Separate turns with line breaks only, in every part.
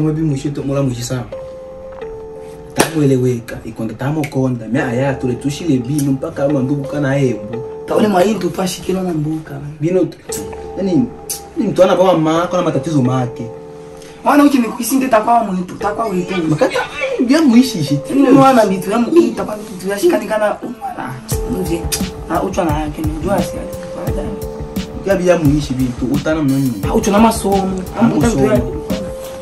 mwe bi mushito mula mushisa tamweleweka ikonda tamokonda mya aya tule tushile bino mpaka mandubu kana yembo taone mwaitu pashikilo na mbuka bino yani ni mtu ana baba mako na matatizo make mwana uchi mikuisinde takwa mwitu takwa mwitu makata ya muishi shi mwana mitu ya mwitu takwa mwitu ya shikani kana umwana na uchwa na yake ni ujua si ya bia muishi bintu utana mnyonyi uchwa na masomo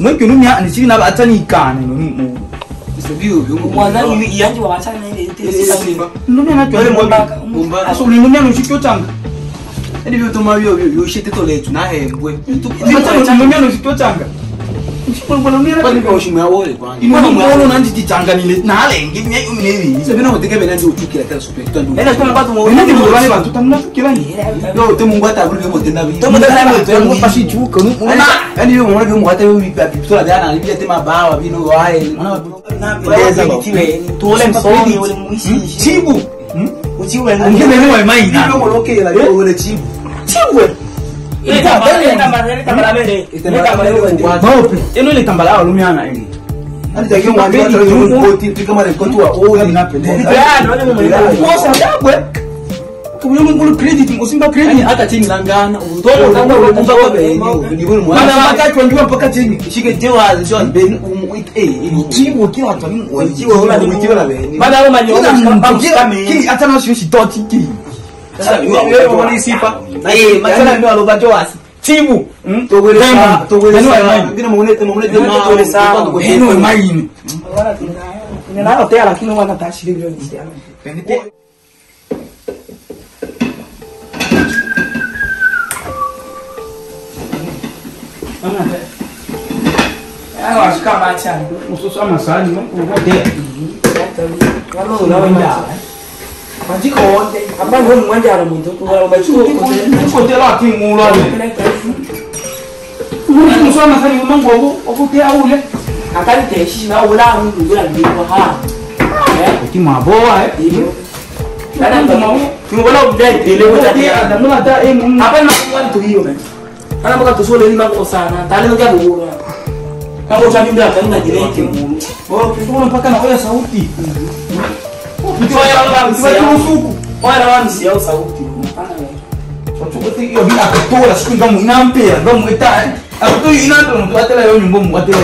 mwekyo numya nichiri naba atanikane nonumu numya nuchikyotanga ndivyo tomavyo vyoshete toletu nahembwe numya nuchikyotanga inonandichitsanganile nalenge temungwatavipisolavaanaliviatemabawa vinoaeulmsomi ulimuishi chibu hmm? uchiwe ngemenewa maina ulokela uletibu chibu ino ilitambala walumiana ini ulimwenguni yaani, yaani. credit ngosimba credit yaani, hata chini langana utoto kama unakumba kwa beni ni wewe mwana na wakati wanjua mpaka chini shike jewa sio beni um, eh ilikiwa mm. kila watu ni wanjua una ilikiwa na beni maana wewe manyoma kama kama hata na sio shi dot kili sasa wewe unaisipa matsala ne aloba jo asi tibu neno emayini ninanotela lakini wanatashirivyonisiyana Eu acho que a bate aí. Não sou só amassado, não vou poder. Não, não, não. Manji konde. Apa gue mau ngejar lu tuh? Kalau baca tuh konde. Itu konde lah tim mulu aja. Mulu itu soalnya kan memang gue aku aku dia aku le. Akan deh sih nah ulah aku dulu lagi gua ha. Itu mah bawa ya. Karena mau mau bola udah dile gua tadi. Ada mula ada eh mau. Apa nak kan tuh iyo kan? Karena bukan tuh soalnya lima kau sana. Tadi lu kan dulu. Kamu jadi berapa? Kamu nggak dile itu. Oh, itu mana pakai nak sauti. Mm-hmm. oyobi akotola soki ngambo ina mpela ngambo eta akotoyi ina mpela moto atela yo nyumba mongo atela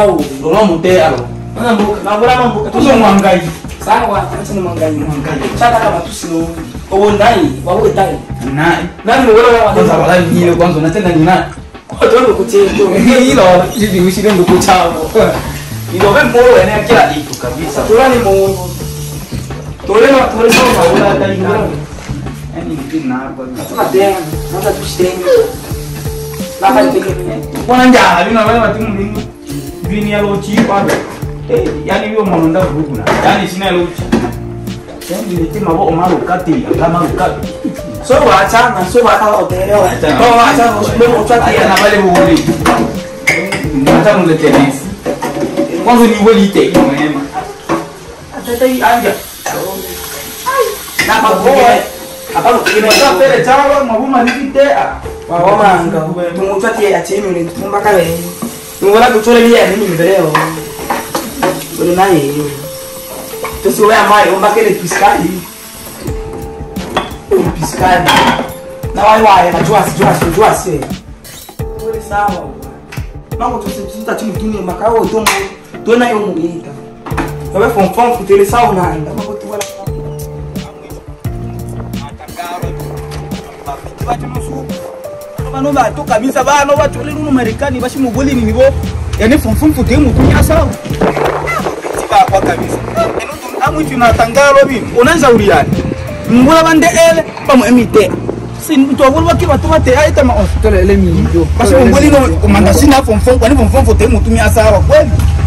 ye mo te alo tozomwangai ozabalaiye kwanzonatelanina ilobibisilendokucabo Idobe mboro ene kila kitu kabisa. Tulani muongo. Tolema tolema maula hata ingana. Yaani kitu na hapo. Sasa tena, sasa tushtenge. Baba nipeleke. Kwanza alina wewe timu mingi. Bini ya lochi pale. Eh, yani hiyo mwanonda vurugu na. Yani sina lochi. Yaani ni timu mabo maro kati kama kati. So waachana, so wakala otelewa. Kwa waachana, ndio utati na pale buguli. Mtamuletea nisi. Kwanza ni weli ite ino mema. Atete hii anja. Na pakuwe. Apalo kime. Kwa pere chawa mabuma nikitea. Wawama anga. Tumutua tie atinu ni tumba kare. Nungola kuchore liya nini mbeleo. Bolo naye. Tusiwe amai umbakele piskali. Piskali. Na wai wai na juasi juasi juasi. Sawa. Mako tusitatini tuni makao domo. dona yo muita abe fonfon futele sa unanda makuti wala vano vatokamisa vano vatore runo marekani vachimubolini nivo yani fumfumfute mukunyasawo viti vakwa kamisa amwifinatangalo vino unanzauriyani mvula vande ele pamwe emite tovoluvakirwa tovate aitama ositolele miyo vachimubolini kumanga sina fomfom kwani fomfomfute mutumiasawa kweli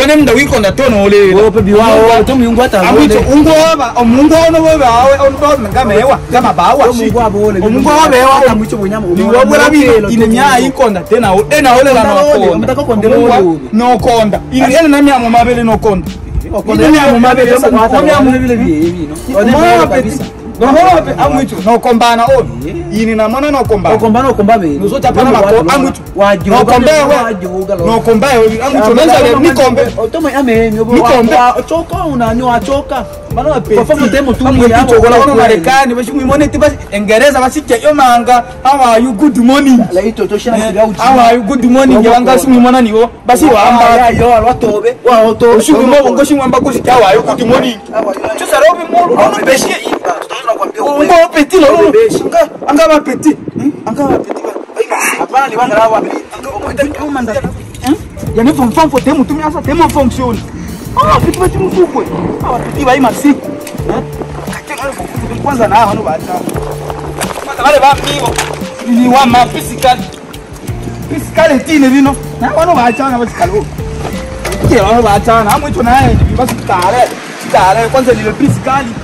wone mda wiko ndatono olera wopebi wawo tomi ungwata amwito ungoba omuntu ono bobe wawe onubaona ngamewa ngamabawa omungwa wabewa amwicho bonyama liwobwera bino ine myaya ikonda tena ena olera nokonda ine ene namyamo mabele nokonda ine myamo mabele omyamo nohobe amwitu nokombana ono ini namana nokombana okombana okombabe nuzotapana mako amwitu nokombewe nokombewe amwitu nanzale nikombe otome oh, amehemyo nikombe ochoka unani wachoka banabapetikokolakomarekani bashimwimoneti engereza bashike yo manga awayu good morning awayu good morning banga shimwimona niwo bashiwambaoshimwamba kushike awayu good morning angabapeti yanefomfamfo temutumiasa temofonctione Ah, vitu vyetu mfukwe. Hawa ah, tukiwa hii masiku. Katika eh? wale kufukwe kwanza na hawa nubata. Mata wale vamiwa. Ni wama fisikali. Fisikali tine vino. Na wano baachana wasikalo. Kile wano baachana. Hamu ito nae. Basi tutare. Tutare. Kwanza nilo fisikali.